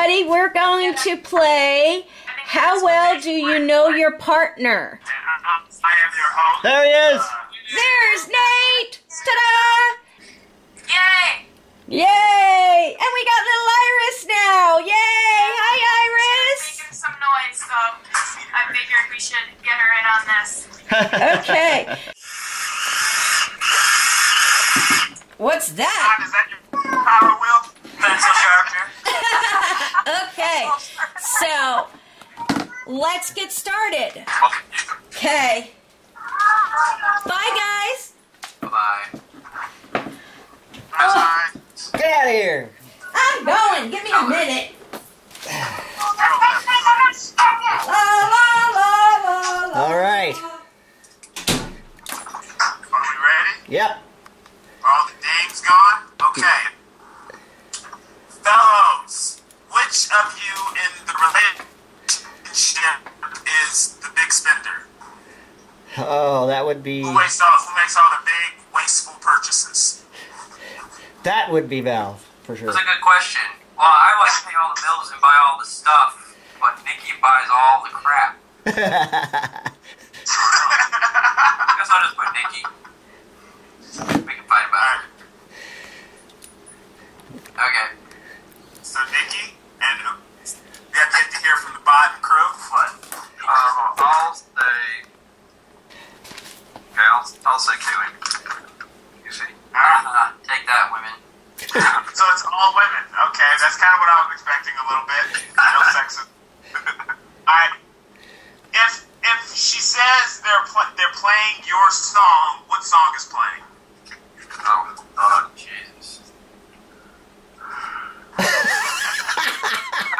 everybody. We're going to play How Well Do You Know Your Partner? I am your host. There he is. There's Nate! Ta-da! Yay! Yay! And we got little Iris now! Yay! Hi, Making some noise, so I figured we should get her in on this. Iris! Okay. What's Todd, that? is that your power wheel? Pencil sharpener. Okay, so let's get started. Okay. Bye, guys. Bye. That's fine. Get out of here. I'm going. Give me a minute. La. All right. Are we ready? Yep. Are all the dings gone? Okay. Fellows, which of you in the relationship is the big spender? Oh, that would be Who makes all, who makes all the big, wasteful purchases? that would be Val for sure. That's a good question. Well, I like to pay all the bills and buy all the stuff, but Nikki buys all the crap. I guess I'll just put Nikki. We can fight about it. Okay. So, Nikki, and uh, we have yet to hear from the Bawden crew. What? Um, I'll say. Okay, I'll, I'll say Kaylee. You see? Uh, take that, women. So it's all women. Okay, that's kind of what I was expecting a little bit. No sexism. Alright. If if she says they're pl- they're playing your song, what song is playing? Oh, oh, Jesus.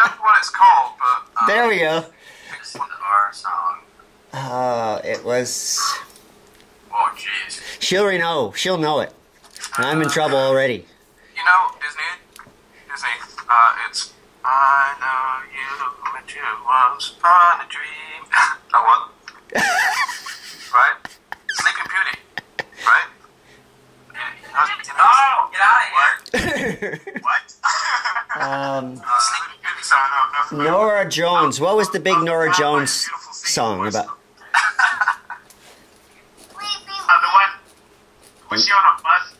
I what it's called, but. Um, there we go. It's our song. Uh, it was. Oh, jeez. She'll know. She'll know it. And I'm in trouble already. You know, Disney? Disney. Uh, it's. I know you met you once upon a dream. that one. right? Sleeping Beauty. Right? Yeah, you know, Oh! get out of here. What? um, uh, Sleeping Beauty song. No, no, Norah Jones. What was the big Norah Jones song about? One. Was she on a bus?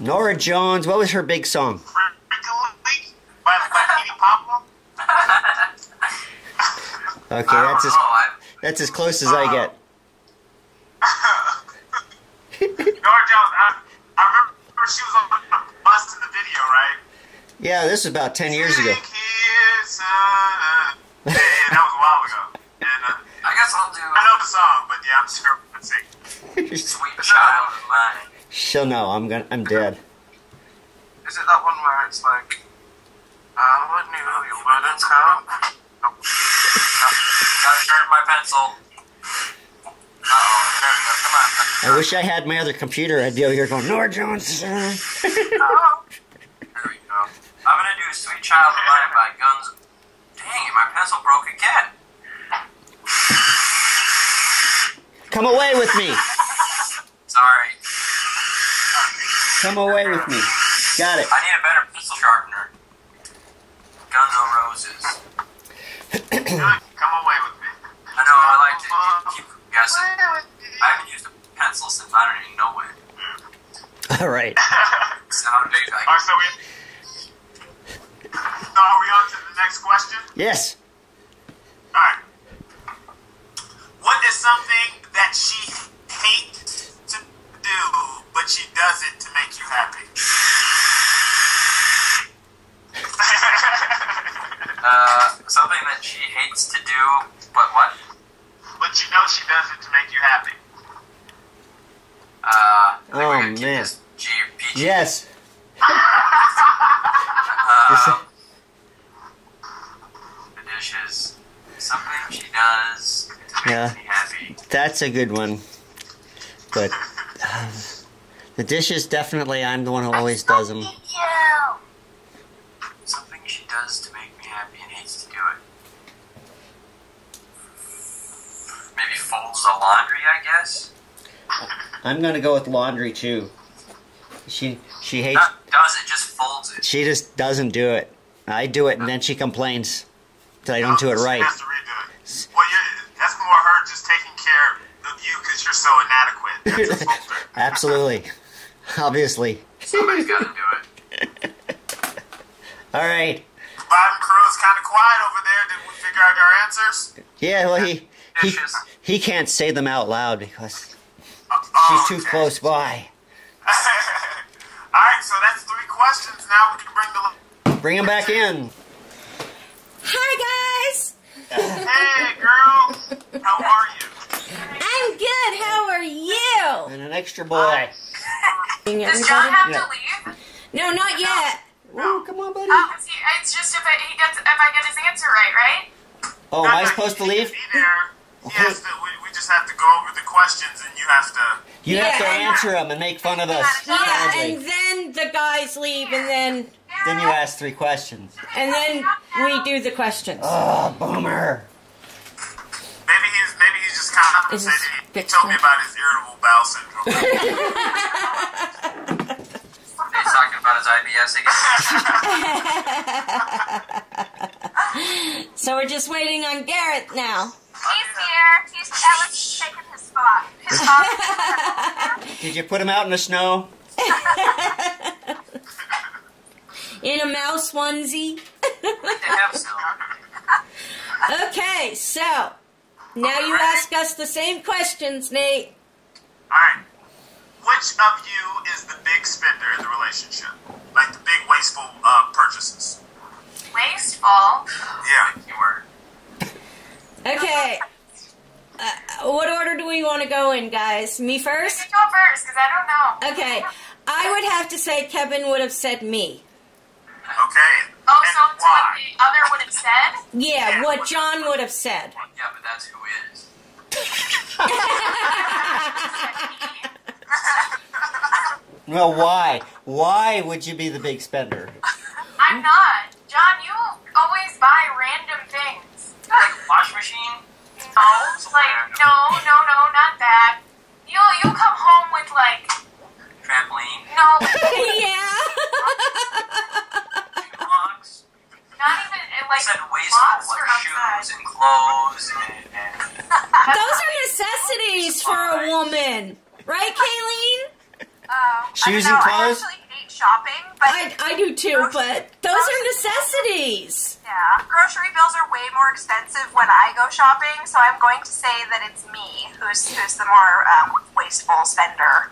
A. Norah Jones. What was her big song? Freek-a-Leek? By, by Petey Pablo? Okay, that's as that's as close as I get. Nora Jones, I, I remember she was on a bus in the video, right? Yeah, this is about ten years ago. Here's, uh, yeah, yeah, that was a while ago. And uh, I guess I'll do I know the song, but yeah, I'm sure I can sing. Sweet Child of Mine. She'll know. I'm gonna. I'm dead. Is it that one where it's like, I would knew you wouldn't come? Oh. Gotta sharpen my pencil. Uh-oh, there we go. Come on. I wish I had my other computer. I'd be over here going Norah Jones. uh." There we go. I'm gonna do Sweet Child of Mine by Guns. Dang it, my pencil broke again. Come away with me. Sorry. Come away with me. Got it. I need a better pencil sharpener. Guns N' Roses. Come away with me. I know, I like to keep guessing. I haven't used a pencil since I don't even know when. All right. Sound big like Alright, so we. So are we on to the next question? Yes. Alright. What is something that she hates to do, but she does it to make you happy? Uh, something that she hates to do, but what? but you know she does it to make you happy. Uh, I think Oh, we're gonna keep man. this G PG. Yes. Um, the dishes. Something she does to make Yeah. me happy. That's a good one. But uh, the dishes definitely. I'm the one who always does them. Something she does to make me happy and hates to do it. Maybe folds the laundry, I guess. I'm gonna go with laundry too. She she hates. Not does it, just folds it. She just doesn't do it. I do it, and then she complains that I don't do it She right. has to redo it. Well, you're, that's more her just taking care of you because you're so inadequate. That's a. Absolutely, obviously. Somebody's got to do it. All right. Bawden crew is kind of quiet over there. Did we figure out our answers? Yeah. Well, he he he can't say them out loud because Oh, she's too okay. close by. All right, so that's three questions. Now we can bring the. Bring him back in. Hi guys. Hey, girl. How are you? I'm good. How are you? And an extra boy. Does John have Yeah. to leave? No, not yet. Oh, come on, buddy. Oh, is he, it's just if I, he gets if I get his answer right, right? Oh, am I supposed to leave? Be there. He has to, we, we just have to go over the questions, and you have to. You have to answer them and make fun of us. Yeah, badly. and then the guys leave, and then Then you ask three questions. and then we do the questions. Oh, boomer. Just kind Is of. this He fixed told me about his irritable bowel syndrome. He's talking about his IBS again. So we're just waiting on Gareth now. He's here. He's Ellis taking his spot. His spot. Did you put him out in the snow? In a mouse onesie. They have snow. Okay, so now you ask us the same questions, Nate. All right. Which of you is the big spender in the relationship? Like the big wasteful uh, purchases? Wasteful. Yeah. You were. Okay. Uh, what order do we want to go in, guys? Me first? You go first, because I don't know. Okay. I would have to say Kevin would have said me. Okay. Oh, and so it's why? what the other would have said? Yeah, what John would have said. Yeah, but that's who is. Well, why? Why would you be the big spender? I'm not. John, you always buy random things. Like wash machine. No, like no, no, no, not that. You you come home with like Trampoline. no, yeah. Blocks. not even like Said lots like shoes and clothes and, and Those are necessities for a woman. Right, Kaylene? Um, Shoes I don't and clothes? I actually hate shopping, but I, I do too, but those are necessities. yeah, grocery bills are way more expensive when I go shopping, so I'm going to say that it's me who's who's the more um, wasteful spender.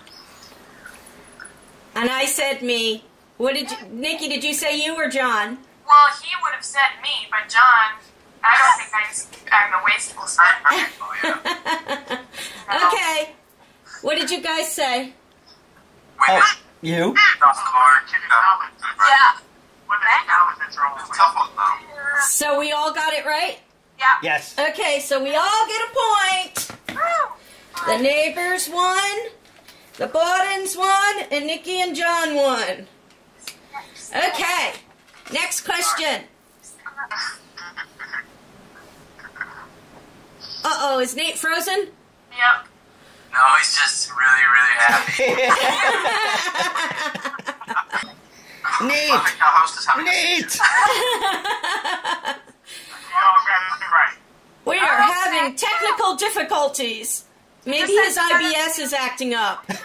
And I said me. What did you, Nikki, did you say you or John? Well, he would have said me, but John, I don't think I, I'm a wasteful spender. oh yeah. Okay. What did you guys say? Women Oh, you? across the board. Kid No. knowledge. Yeah, Women knowledge that's wrong It's a with tough one though. So we all got it right? yeah. Yes. Okay, so we all get a point. The neighbors won, the Bawdens won, and Nikki and John won. Okay, next question. Uh oh, is Nate frozen? Yep. No, he's just really, really happy. Nate! think our host is having a Nate! seizure. You all got it right. We are having technical difficulties. Maybe his IBS is acting up.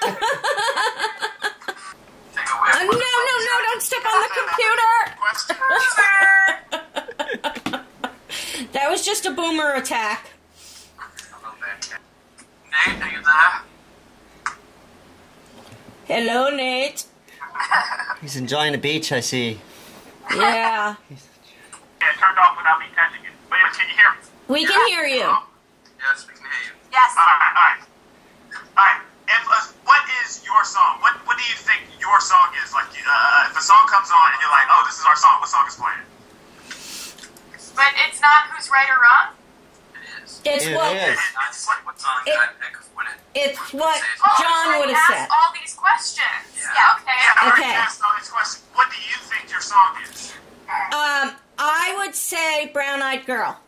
Take a whiff. Uh, no, no, no, don't step on the computer. That was just a boomer attack. A little. Nate, are you there? Hello, Nate. He's enjoying the beach, I see. Yeah, Yeah, it turned off without me touching it. But yeah, can you hear me? we can hear you. Yes, we can hear you. Yes. Alright, alright. Alright. If uh, what is your song? What what do you think your song is? Like if a song comes on and you're like, oh, this is our song. What song is playing? But it's not who's right or wrong? It is. It's It what is. That's like what song did I pick when it it's what Oh, John would have asked said. all these questions. Yeah. okay. Yeah, Okay. asked all these questions. What do you think your song is? Um, I would say Brown Eyed Girl.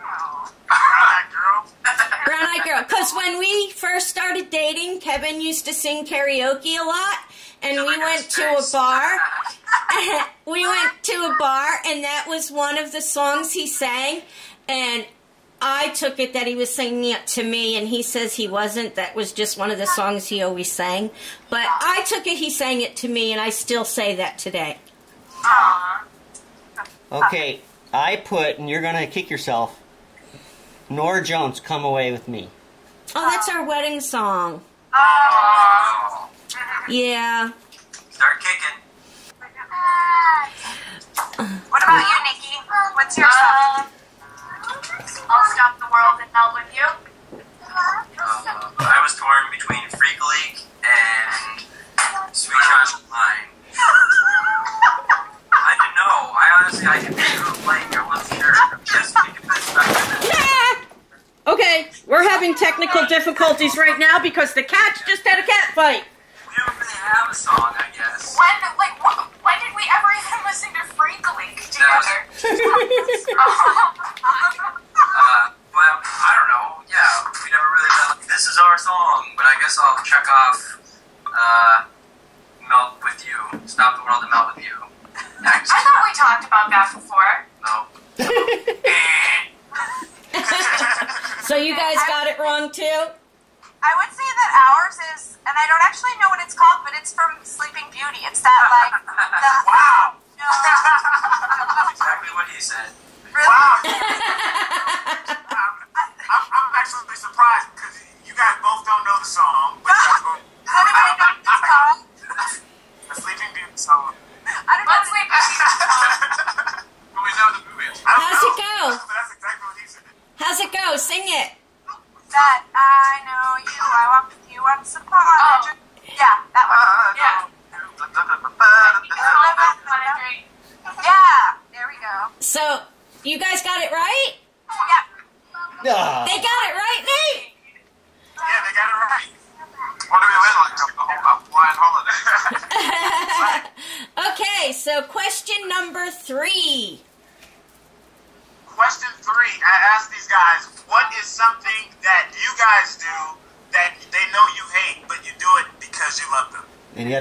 Alright, girl. Brown Eyed Girl. Because when we first started dating, Kevin used to sing karaoke a lot, and we went to a bar. we went to a bar, and that was one of the songs he sang. And I took it that he was singing it to me, and he says he wasn't. That was just one of the songs he always sang. But I took it he sang it to me, and I still say that today. Okay, I put, and you're gonna kick yourself. Norah Jones, come away with me. Oh, that's our wedding song. Aw. Yeah. Start kicking. What about you, Nikki? What's your song? Uh, I'll stop the world and melt with you. Uh, I was torn between Freek-a-Leek and Sweet Child Line. I didn't know. I honestly, I could think of a blank. I wasn't sure. Just thinking this Okay, we're having technical difficulties right now because the cats just had a cat fight. We don't really have a song, I guess. When, like, wh- when did we ever even listen to Freak League together? Uh, well, I don't know. Yeah, we never really done. This is our song, but I guess I'll check off. Uh, melt with you. Stop the world and melt with you. Next. I thought we talked about that before. No. So you guys got it wrong too? I would say that ours is, and I don't actually know what it's called, but it's from Sleeping Beauty. It's that like the Wow. no, exactly what he said. really. Wow. I'm, I'm, I'm actually surprised because you guys both don't know the song. But you guys both, Does anybody know what it's called? the Sleeping Beauty song. I don't know. Let's what leave it- that. But we know the movie. is. I don't How's know, it go? That's exactly what he said. How's it go? Sing it. That I know you. I walk with once upon a Oh. dream. Yeah, that one. Yeah. Yeah, there we go. So you guys got it right? Yeah. Ah. They got it right, Nate. Yeah, they got it right. What do we win like a, a flying holiday? okay, so question number three.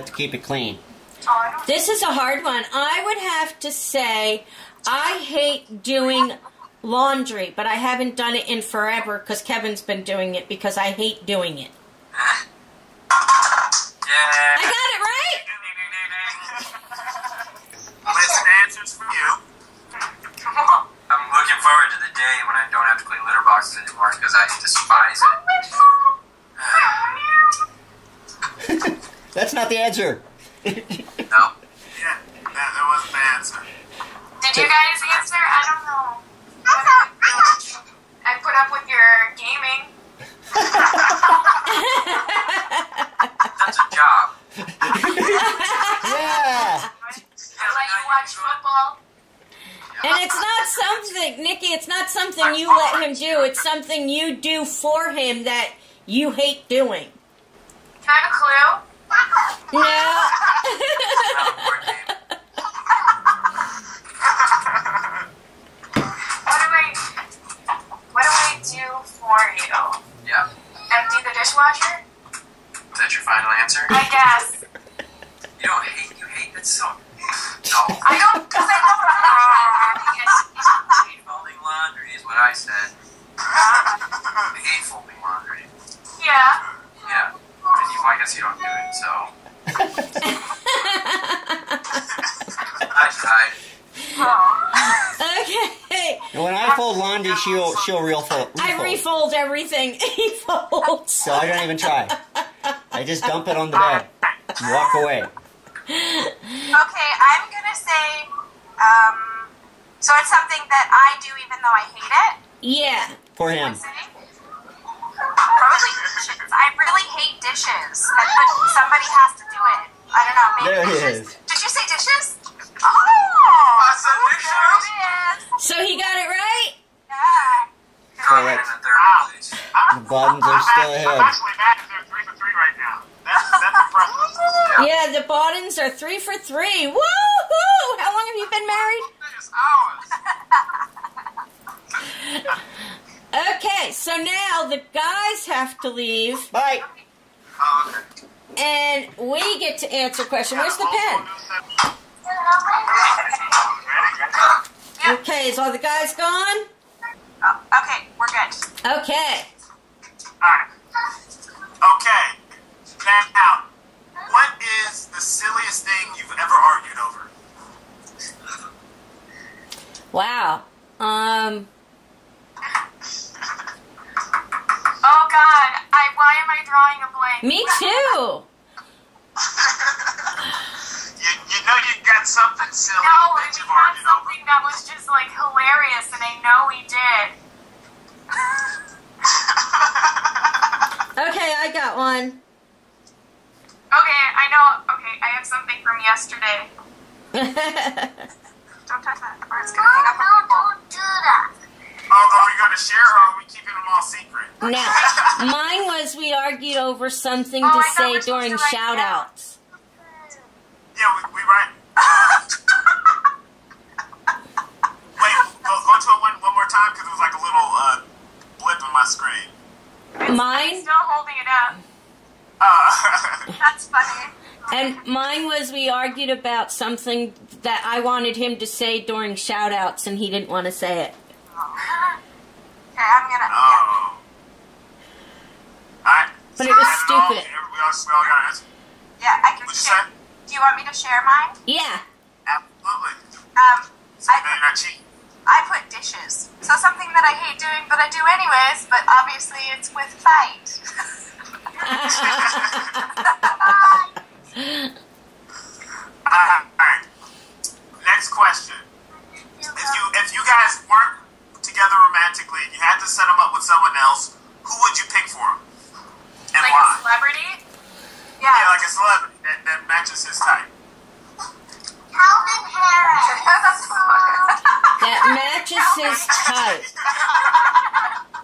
To keep it clean. This is a hard one. I would have to say I hate doing laundry, but I haven't done it in forever because Kevin's been doing it because I hate doing it. Answer. No. Yeah, that, that wasn't the answer. Did you guys answer? I don't know. What did we do? I put up with your gaming. That's a job. Yeah. I let you watch football. And it's not something, Nikki, it's not something you let him do. It's something you do for him that you hate doing. Can I have a clue? No. Not a board game. What do I? What do I do for you? Yeah. Empty the dishwasher? Is that your final answer? I guess. You don't hate. You hate that so. No. I don't. Cause I don't. laundry is what I said. I hate folding laundry. yeah. Yeah. And you, I guess you don't do it, so. I tried. Okay. And when I laundry, she'll she'll real fold. I refold everything he folds. So I don't even try. I just dump it on the bed. Walk away. Okay, I'm gonna say, um, so it's something that I do even though I hate it. Yeah. For him. Probably dishes. I really hate dishes, and but somebody has to do it. I don't know. Maybe There it dishes. is. Did you say dishes? So he got it right? Yeah. Correct. the third place. The Bawdens are still ahead. actually mad that they're three for three right now. That's, that's impressive. Yeah, the Bawdens are three for three. Woohoo! How long have you been married? Okay, so now the guys have to leave. Bye. And we get to answer question. Where's the pen? Ready? Okay, is all the guys gone? Oh, okay, we're good. Okay. Alright. Okay. Now, what is the silliest thing you've ever argued over? Wow. Um. Oh God, I why am I drawing a blank? Me too. Silly No, that we you've had over. something that was just like hilarious, and I know we did. Okay, I got one. Okay, I know. Okay, I have something from yesterday. Don't touch that, or it's gonna hang up on people. Oh, are we going to share or are we keeping them all secret? now, mine was we argued over something Oh, to I say during to shout down. outs. Yeah, we, we right. Wait, go, go to it one, one more time because it was like a little uh, blip in my screen. I'm Mine still holding it up. Uh, That's funny. And mine was we argued about something that I wanted him to say during shout outs and he didn't want to say it. Okay, I'm gonna. Yeah. oh. Alright. But it was Is all? stupid. We all, got yeah, I can share. Do you want me to share mine? Yeah. Absolutely. Um, I now you're not cheating. I put dishes. So something that I hate doing, but I do anyways. But obviously, it's with fight. Alright. Next question. If you if you guys weren't together romantically and you had to set them up with someone else, who would you pick for him? And Like why? a celebrity. yeah. Yeah, like a celebrity that, that matches his type. Calvin Harris. That matches his type.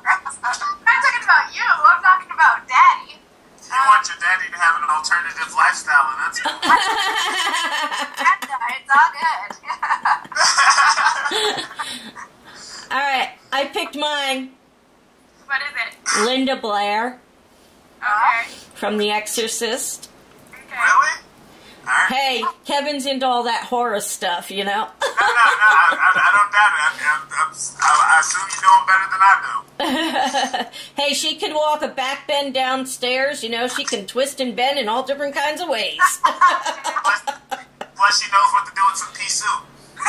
I'm talking about you. I'm talking about Daddy. You want your daddy to have an alternative lifestyle, and that's cool. It's all good. All right, I picked mine. What is it? Linda Blair Okay. from The Exorcist. Okay. Really? Alright. Hey, Kevin's into all that horror stuff, you know? No, no, no, I, I, I don't doubt it. I, I, I, I assume you know him better than I do. hey, she can walk a back bend downstairs, you know, she can twist and bend in all different kinds of ways. Plus, plus she knows what to do with some pea soup.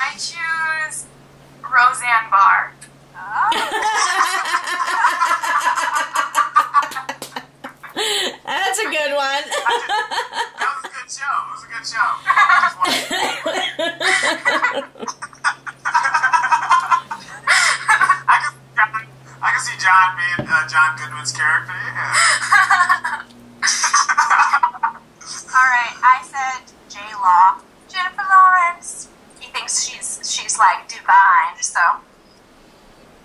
I choose Roseanne Barr. That's a good one. Show. It was a good show. I just wanted- I can, I can see John being uh, John Goodman's character. Yeah. All right, I said J Law, Jennifer Lawrence. He thinks she's she's like divine. So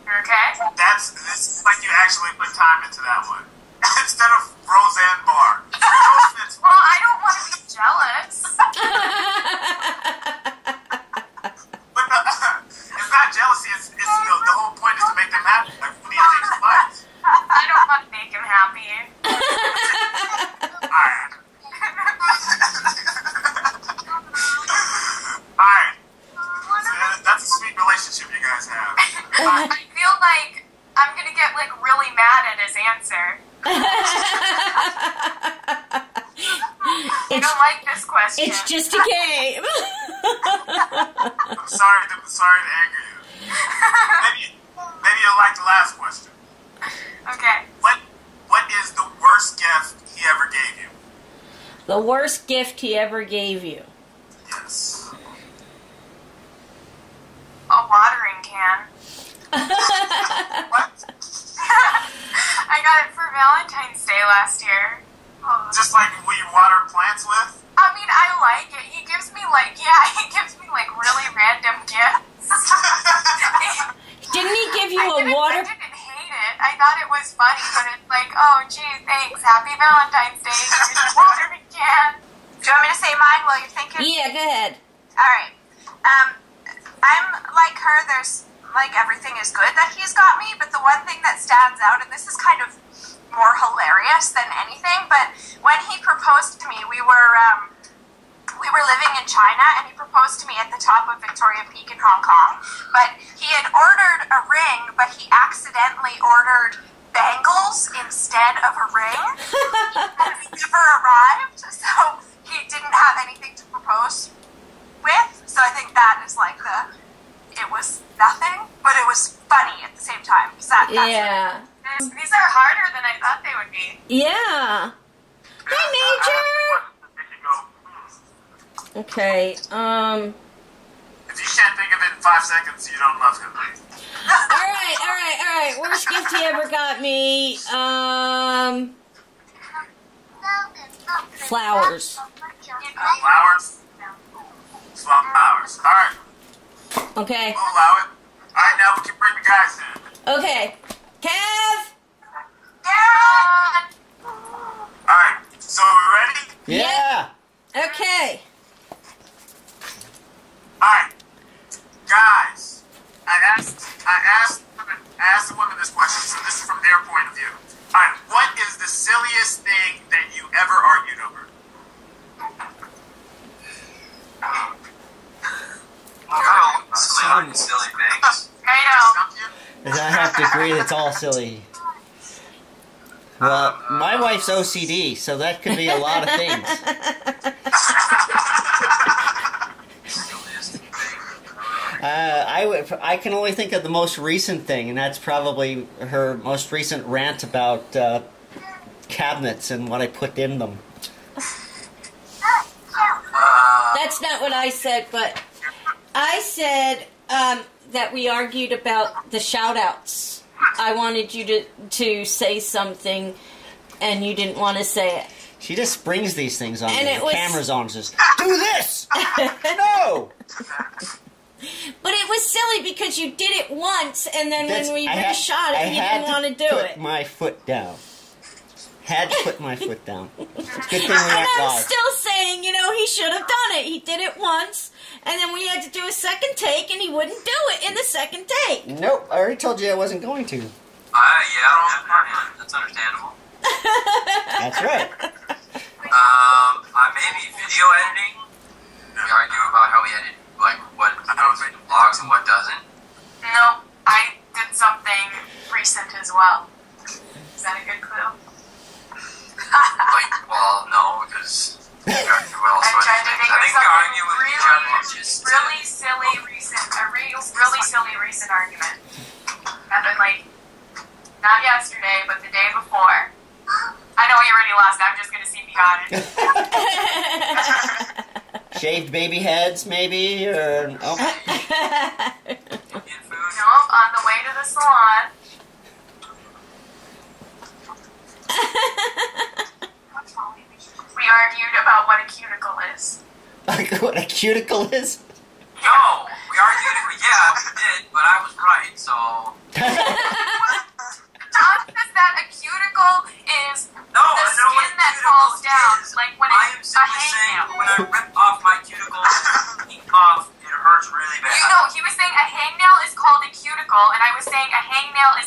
Okay. That's this is like you actually put time into that one just a game. I'm sorry to sorry to anger you. Maybe maybe you'll like the last question. okay. What what is the worst gift he ever gave you? the worst gift he ever gave you. Yes. A watering can. What? I got it for Valentine's Day last year. Oh. Just like who you water plants with? I mean, I like it. He gives me like, yeah, he gives me like really random gifts. Didn't he give you I a didn't, water? I didn't hate it. I thought it was funny, but it's oh, thanks. Happy Valentine's Day. Here's a watering can. do you want me to say mine while you're thinking? Yeah, go ahead. All right. Um, I'm like her. There's like everything is good that he's got me, but the one thing that stands out, and this is kind of more hilarious than anything, but when he proposed to me, we were um, we were living in China, and he proposed to me at the top of Victoria Peak in Hong Kong. But he had ordered a ring, but he accidentally ordered bangles instead of a ring. and we never arrived, so he didn't have anything to propose with. So I think that is like the it was nothing, but it was funny at the same time. 'cause that, that's Yeah. These are harder than I thought they would be. Yeah. Hey, Major. They can go. Okay. Um. If you can't think of it in five seconds, you don't love him. All right. All right. All right. Worst gift he ever got me. Um. Flowers. Flowers? Flowers. Alright, Okay. we'll allow it. Alright, now we can bring the guys in. Okay. Kev. Dad! Alright, so are we ready? Yeah. Okay. Alright. Guys, I asked I asked I asked the women this question, so this is from their point of view. Alright, what is the silliest thing that you ever argued over? Oh, silly, silly things. I know. Stump agree, it's all silly. Well, my wife's OCD, so that could be a lot of things. Uh, I, can only think of the most recent thing, and that's probably her most recent rant about uh, cabinets and what I put in them. That's not what I said, but I said um, that we argued about the shout outs. I wanted you to, to say something, and you didn't want to say it. She just springs these things on And me. it The was- camera's on. and Says, "Do this." no. But it was silly because you did it once, and then That's- when we I had- reshot I you didn't want to do put it. My foot down. Had to put my foot down. It's good thing we And I'm live. still saying, you know, he should have done it. He did it once, and then we had to do a second take, and he wouldn't do it in the second take. Nope, I already told you I wasn't going to. uh, yeah, definitely. That's understandable. That's right. Um, uh, maybe video editing. We argue about how we edit, like what goes into vlogs and what doesn't. No, I did something recent as well. Is that a good clue? Like, well, no, because we argue. I'm trying to think I of we something argue with really, to- really silly recent, a real, really silly recent argument. Happened like not yesterday, but the day before. I know you already lost. I'm just gonna see if you got it. Shaved baby heads, maybe, or oh, Indian. No, on the way to the salon. We argued about what a cuticle is. like what a cuticle is. No, we argued. Yeah, we did, but I was right. So John says that a cuticle is no, the I know what skin that falls down, is. like when I am it's a simply saying hangnail. when I rip off my cuticle, off, it hurts really bad. You know, he was saying a hangnail is called a cuticle, and I was saying a hangnail is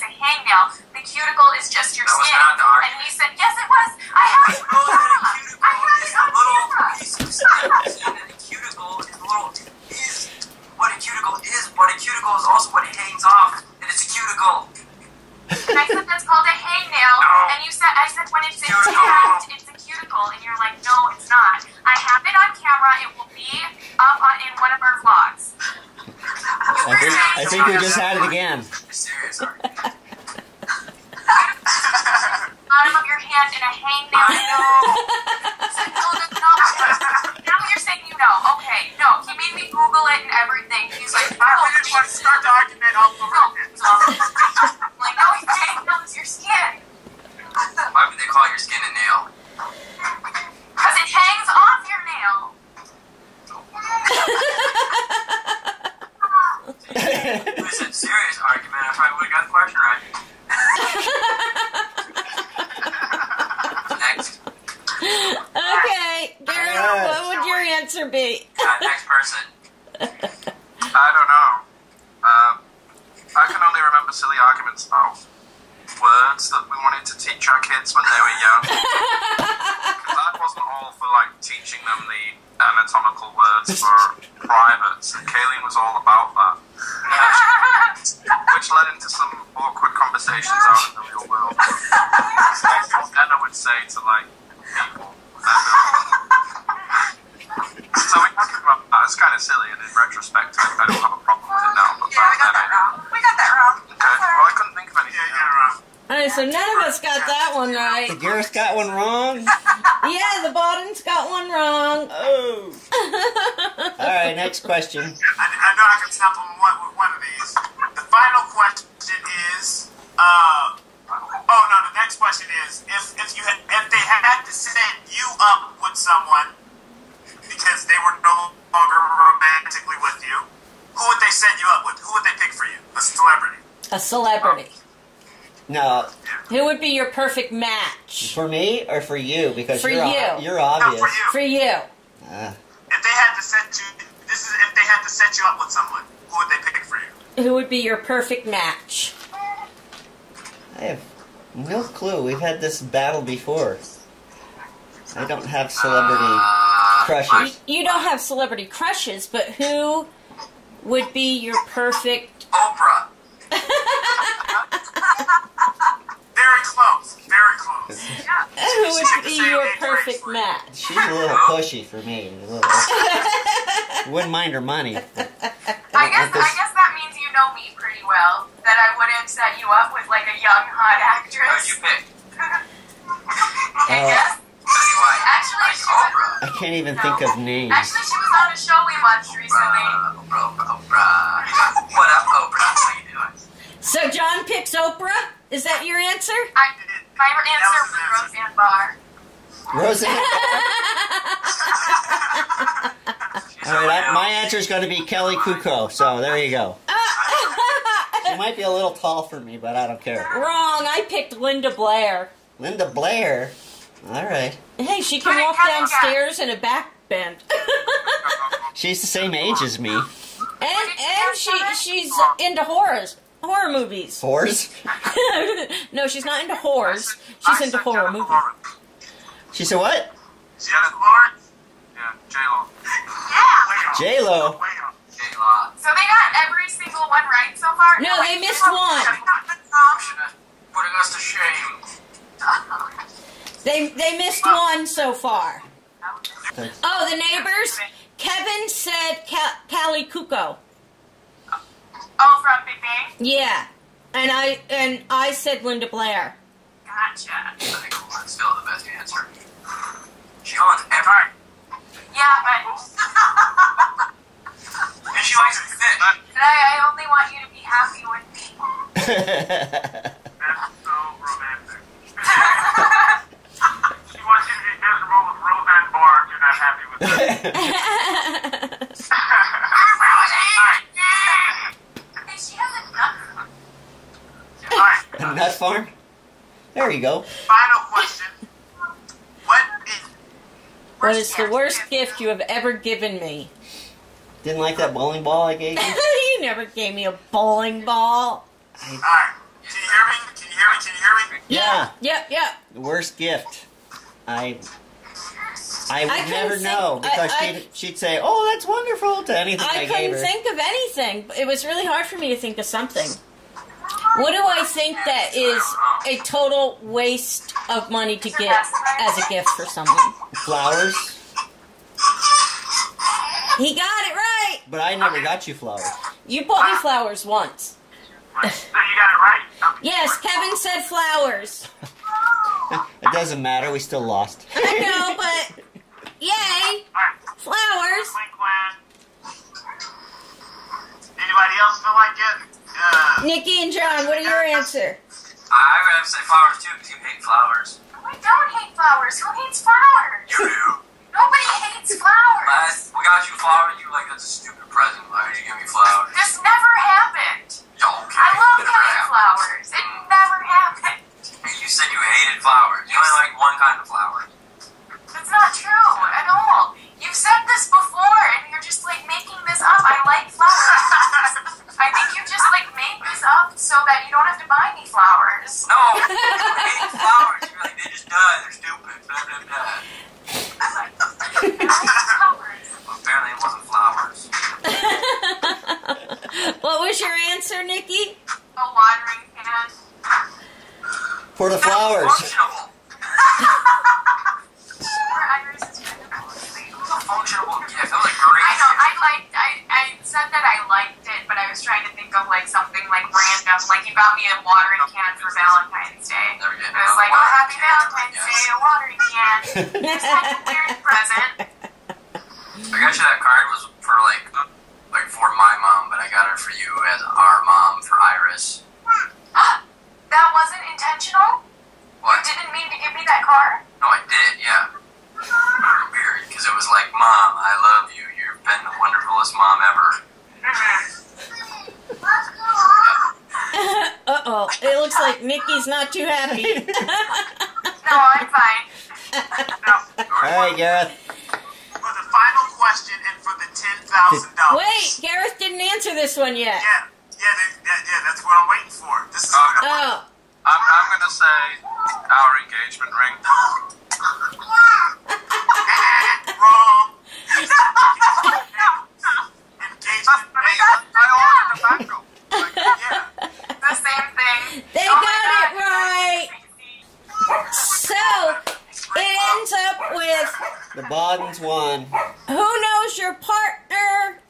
and in retrospect, I I don't have a problem with it now. But Yeah, we got that wrong. We got that wrong. Okay, well, I couldn't think of anything. Yeah, yeah, right. Alright, so none of us got that one right. The Gareth got one wrong. Yeah, the Bawdens got one wrong. Oh. All right, next question. I, I know I can stop on one with one of these. The final question is, uh, oh no, the next question is, if if you had, if they had to set you up with someone because they were no longer romantically with you, who would they set you up with? Who would they pick for you? A celebrity. A celebrity. No, Who would be your perfect match? for me or for you? Because For you're, you. you're No, obvious. for you. For you. Uh, If they had to set you, this is if they had to set you up with someone, who would they pick for you? Who would be your perfect match? I have no clue. We've had this battle before. I don't have celebrity crushes. You don't have celebrity crushes, but who would be your perfect? Oprah. Very close. Very. Who would be your perfect match? She's a little pushy for me. Wouldn't mind her money. I guess I guess that means you know me pretty well. That I wouldn't set you up with like a young hot actress. Who'd you pick? I Uh, guess. Actually, she was, I can't even think of names. actually she was on a show we watched recently. Oprah, Oprah, Oprah. What up, Oprah? How you doing? So John picks Oprah. Is that your answer? I, my answer was Roseanne Barr. Roseanne. All right, I, my answer is going to be Kaley Cuoco. So there you go. She might be a little tall for me, but I don't care. Wrong. I picked Linda Blair. Linda Blair. All right. Hey, she can walk downstairs in a back bend. She's the same age as me. and and she she's into horrors, horror movies. Whores. no, she's not into horrors. She's into horror movies. She said what? Jennifer Lawrence. Yeah, J-Lo. Yeah. J Lo. J-Lo. So they got every single one right so far. No, they missed one. Putting us to shame. They they missed one so far. Oh, the neighbors. Kevin said Ca- Kaley Cuoco. Oh, from Big Bang. Yeah, and I and I said Linda Blair. Gotcha. I think that's still the best answer. She owns every. Yeah, but And she likes fish. today I only want you to be happy with me. That's so romantic. she wants you to be miserable with Roseanne Barr if you're not happy with her. Hey, she has a nut. Alright, Nut farm. There you go. final question. What is What is the worst gift you have ever given me? Didn't like that bowling ball I gave you. you never gave me a bowling ball. Alright. Can you hear me? Can you hear me? Can you hear me? Yeah. Yep, yep. The worst gift. I. I would I couldn't never think- know because I- I- she'd, she'd say, "Oh, that's wonderful" to anything I, I gave couldn't think of anything. It was really hard for me to think of something. What do I think that is a total waste of money to get as a gift for someone? Flowers, He got it right. but I never got you flowers. You bought me flowers once. So you got it right? Yes, Kevin said flowers. It doesn't matter. We still lost. I know, but yay, flowers. Clink clan. Anybody else feel like it? Uh, Nikki and John, what are your answer? I would have to say flowers too because you hate flowers. No, I don't hate flowers. Who hates flowers? You do. Nobody hates flowers. Last, we got you flowers. You were like that's a stupid present. Why did you give me flowers? This never happened. Yeah, okay. I love getting happened. flowers. It never happened. You said you hated flowers. You only like one kind of flower. That's not true at all. You've said this before, and you're just like making this up. I like flowers. I think so that you don't have to buy any flowers. No, flowers. You're like, they just die. They're stupid. Blah, blah, blah. flowers. Well, apparently it wasn't flowers. what was your answer, Nikki? A watering can. For the flowers. You got me a watering can for Valentine's Day. I was like, oh, happy Valentine's Day, a watering can. It's kind of weird present. I got you that card was for like like for my mom, but I got it for you as our mom for Iris. that wasn't intentional. What? You didn't mean to give me that card. No, I did. Yeah. Weird, because it was like, Mom, I love you. You've been the wonderfulest mom ever. Uh oh. It looks like Nikki's not too happy. No, oh, I'm fine. Now, All right, Gareth. for the final question and for the ten thousand dollars. Wait, Gareth didn't answer this one yet. Yeah, yeah, that, that, yeah. That's what I'm waiting for. This is. Oh, Oh. I'm, I'm gonna say our engagement ring. Wrong. Engagement ring. I ordered the mango. Yeah. The same thing. They Oh my got it right. So it ends up with The Bawdens won. who knows your partner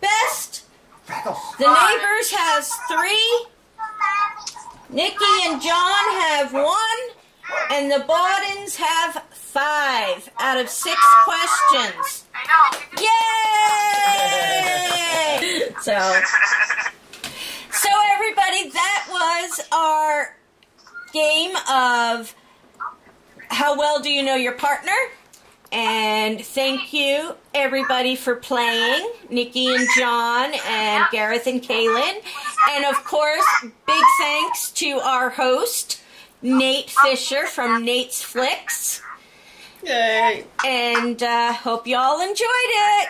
best? The neighbors has three. Nikki and John have one, and the Bawdens have five out of six questions. Yay! So, so everybody, that was our game of how well do you know your partner? And thank you everybody for playing, Nikki and John and Gareth and Kaylene. And of course, big thanks to our host, Nate Fisher from Nate's Flicks. Yay. And uh, hope you all enjoyed it.